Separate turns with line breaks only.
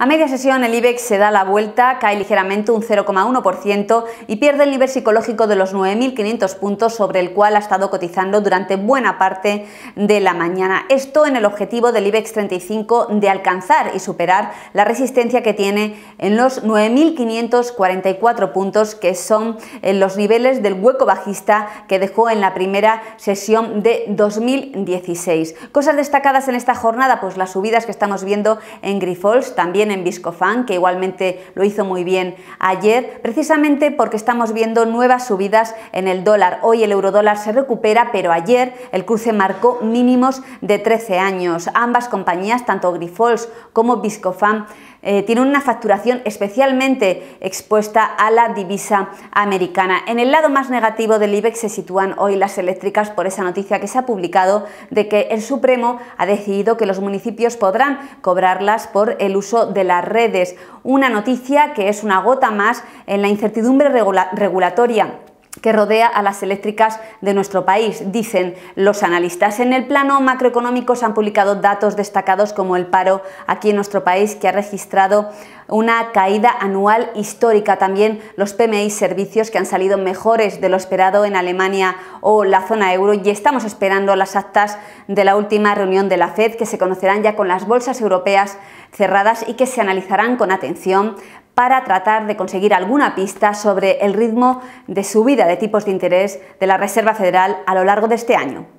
A media sesión el IBEX se da la vuelta, cae ligeramente un 0,1% y pierde el nivel psicológico de los 9.500 puntos sobre el cual ha estado cotizando durante buena parte de la mañana. Esto en el objetivo del IBEX 35 de alcanzar y superar la resistencia que tiene en los 9.544 puntos que son en los niveles del hueco bajista que dejó en la primera sesión de 2016. Cosas destacadas en esta jornada, pues las subidas que estamos viendo en Grifols, también en Viscofan, que igualmente lo hizo muy bien ayer, precisamente porque estamos viendo nuevas subidas en el dólar. Hoy el eurodólar se recupera, pero ayer el cruce marcó mínimos de 13 años. Ambas compañías, tanto Grifols como Viscofan, eh, tienen una facturación especialmente expuesta a la divisa americana. En el lado más negativo del IBEX se sitúan hoy las eléctricas por esa noticia que se ha publicado de que el Supremo ha decidido que los municipios podrán cobrarlas por el uso de las redes. Una noticia que es una gota más en la incertidumbre regulatoria que rodea a las eléctricas de nuestro país, dicen los analistas. En el plano macroeconómico se han publicado datos destacados como el paro aquí en nuestro país, que ha registrado una caída anual histórica. También los PMI servicios que han salido mejores de lo esperado en Alemania o la zona euro y estamos esperando las actas de la última reunión de la Fed que se conocerán ya con las bolsas europeas cerradas y que se analizarán con atención para tratar de conseguir alguna pista sobre el ritmo de subida de tipos de interés de la Reserva Federal a lo largo de este año.